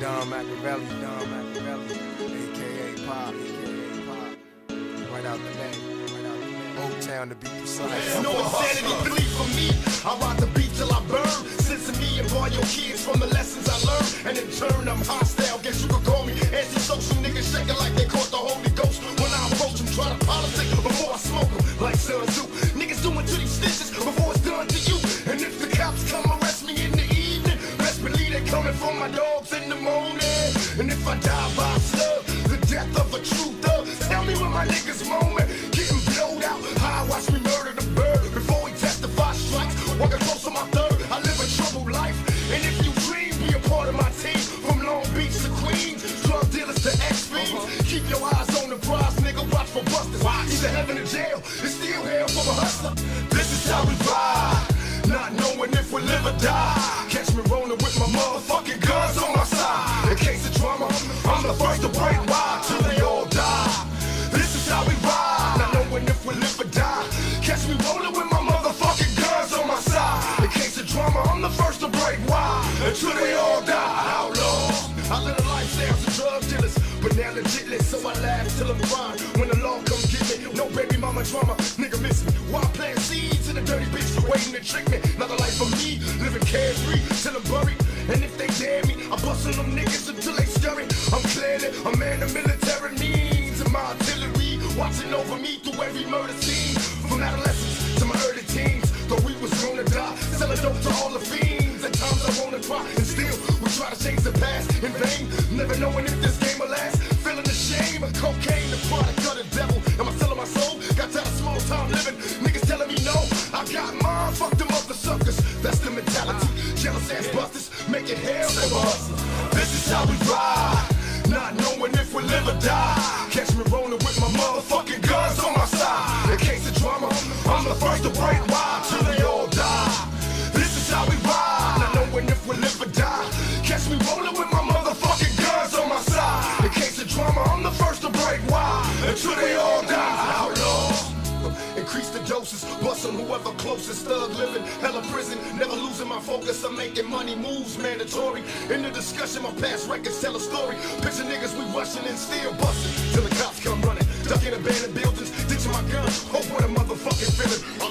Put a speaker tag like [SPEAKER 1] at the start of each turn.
[SPEAKER 1] Don Machiavelli, Don Machiavelli, aka Pac, aka Pac. Right out the name, right out the name. Old Town to be precise.
[SPEAKER 2] No insanity, believe for me. I ride the beat till I burn. To me and all your kids from the lessons I learned. And in turn, I'm hostile. Guess you could call me anti-social. Niggas shaking like they caught the Holy Ghost. When I approach them, try to politic before I smoke them. Like Sun Tzu. Niggas doing to these stitches before it's done to you. And if the cops come arrest me in the evening, best believe they coming for my dogs in the morning. And if I die by slug, the death of a true thug, tell me when my niggas moment. Getting blowed out, how I watch me murder the bird before he testify strikes. Walking close to my third, I live a troubled life. And if you dream, be a part of my team. From Long Beach to Queens, drug dealers to ex-fiends. Uh-huh. Keep your eyes on the prize, nigga, watch for busters. Either heaven Drama, I'm the first to break wide until they all die. Outlaws, I live a life lifestyle of drug dealers, but now legitly, so I laugh till I'm fine. When the law comes get me, no baby mama drama, nigga miss me. Why plant seeds in a dirty bitch waiting to trick me? Not a life for me, living carefree till I'm buried. And if they dare me, I'm busting them niggas until they scurry. I'm clearly a man of military means, and my artillery watching over me through every murder scene. From adolescence dope to all the fiends. At times I wanna cry, and still we try to change the past in vain. Never knowing if this game will last. Feeling the shame of cocaine, the product of the devil. Am I selling my soul? Got tired of small time living. Niggas telling me no. I got mine, fuck them other suckers. That's the mentality. Jealous ass busters, making hell for hustle. This is how we ride. Not knowing if we live or die. Catch me rolling with my motherfucking guns on my side. In case of drama, I'm the first to break Increase the doses, bustin' whoever closest, thug living, hella prison, never losing my focus. I'm making money moves mandatory. In the discussion, my past records tell a story. Picture niggas we rushing and still bustin' till the cops come running, ducking abandoned buildings, ditching my gun. Hope when a motherfucking feeling